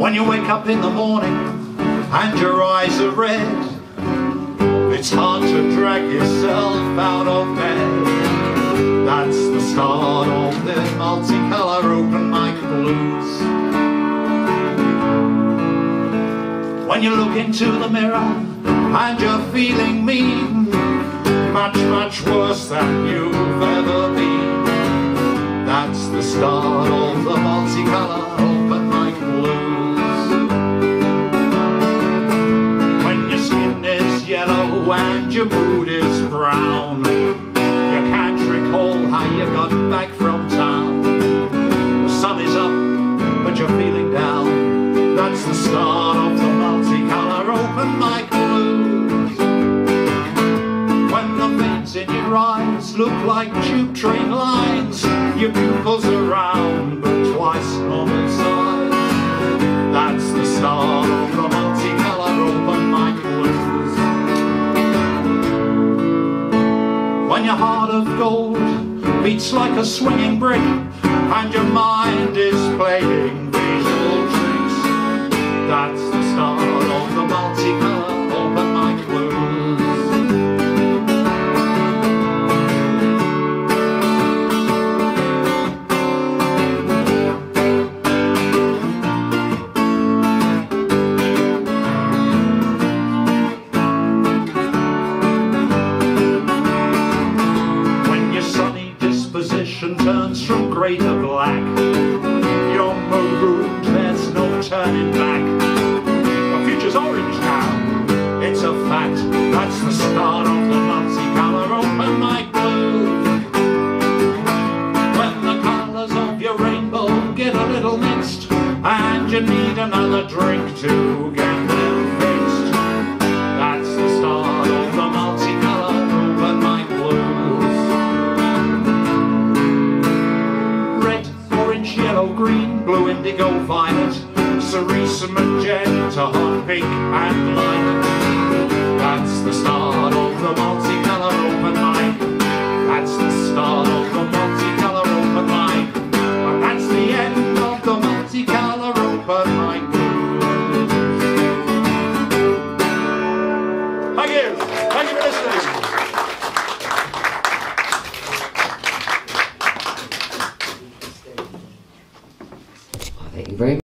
When you wake up in the morning and your eyes are red It's hard to drag yourself out of bed. That's the start of the multicolour open mic blues. When you look into the mirror and you're feeling mean Much, much worse than you've ever been. That's the start of the multicolour and your mood is brown. You can't recall how you got back from town. The sun is up but you're feeling down. That's the start of the multicolour open mic blues. When the veins in your eyes look like tube train lines Your pupils When your heart of gold beats like a swinging brick And your mind is turns from black You're marooned, there's no turning back. The future's orange now, it's a fact. That's the start of the Nazi color. open mic blue When the colours of your rainbow get a little mixed And you need another drink to get indigo, violet Cerise, magenta, hot pink and lilac That's the start of the multicolour open mic That's the start of the multicolour open mic And that's the end of the multicolour open mic Thank you. Thank you for listening. Very